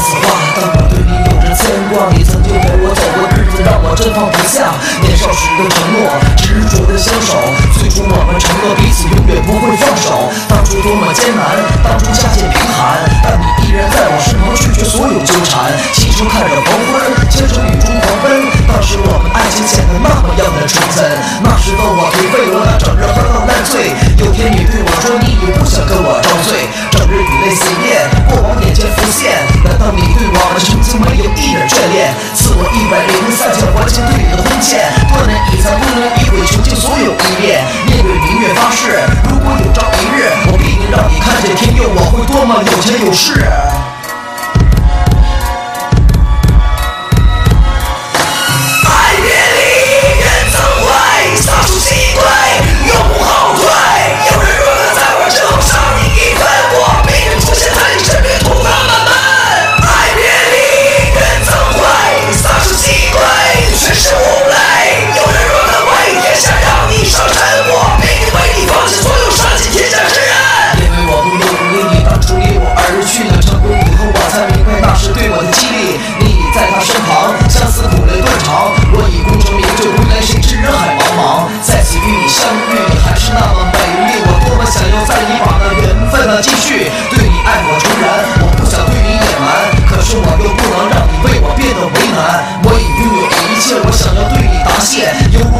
此话。当我对你有着牵挂，你曾经陪我走过日子，让我真放不下。年少时的承诺，执着的相守，最初我们承诺彼此永远不会放手。当初多么艰难，当初下境贫寒，但你依然在我身旁，拒绝所有纠缠。齐声看着黄昏，牵着雨中狂奔。当时我们爱情显得那么样的纯真，那时的我颓废，我整日喝到烂醉。有天你对我说，你也不想跟我装醉。面对明月发誓，如果有朝一日我必定让你看见天佑，我会多么有钱有势。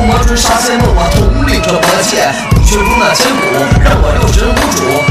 魔尊杀仙灭，统领着魔界，五却如那千古，让我六神无主。